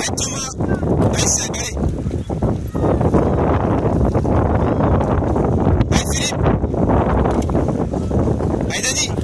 Bentama, Ben Philippe, Dani.